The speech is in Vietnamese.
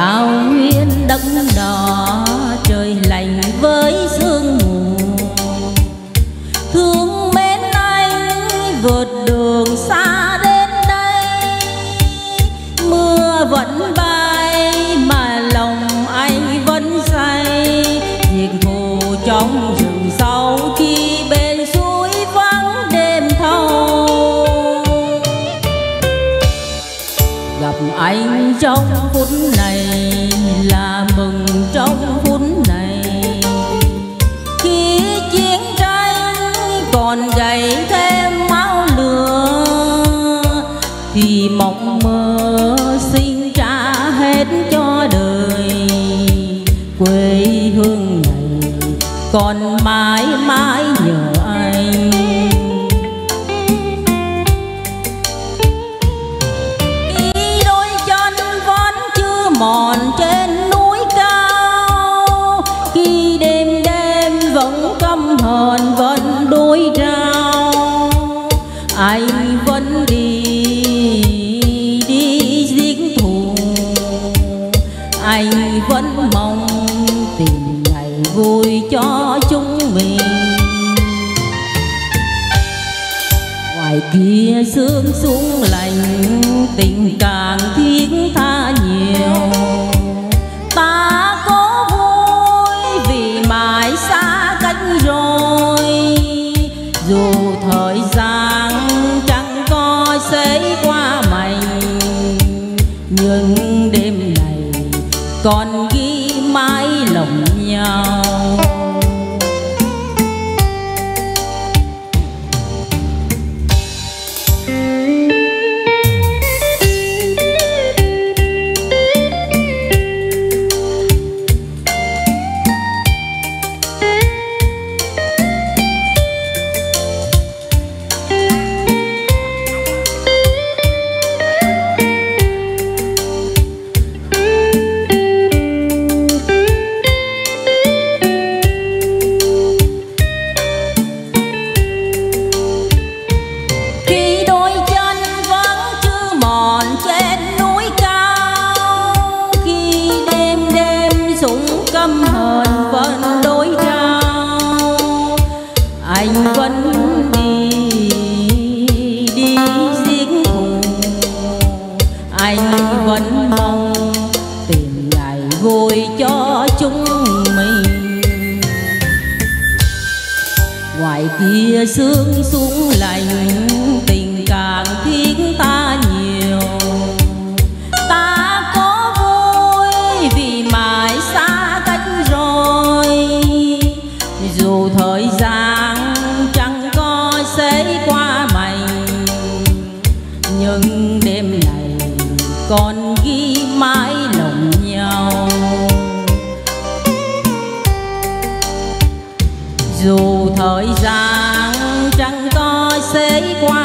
cao nguyên đất đỏ trời lạnh với sương mù. Thương mến anh vượt anh trong phút này là mừng trong phút này. Khi chiến tranh còn gầy thêm máu lửa, thì mộng mơ xin trả hết cho đời. Quê hương này còn mãi mãi nhớ anh. Anh vẫn mong tìm ngày vui cho chúng mình. Ngoài kia sương xuống lạnh tình càng thiết tha nhiều. Ta có vui vì mãi xa cách rồi. Dù thời gian chẳng có xế qua mình nhưng còn ghi mãi lòng nhau. Anh vẫn đi đi giết cùng, anh vẫn mong tìm ngày vui cho chúng mình. Ngoài kia sương xuống lạnh còn ghi mãi lòng nhau. Dù thời gian chẳng to xế qua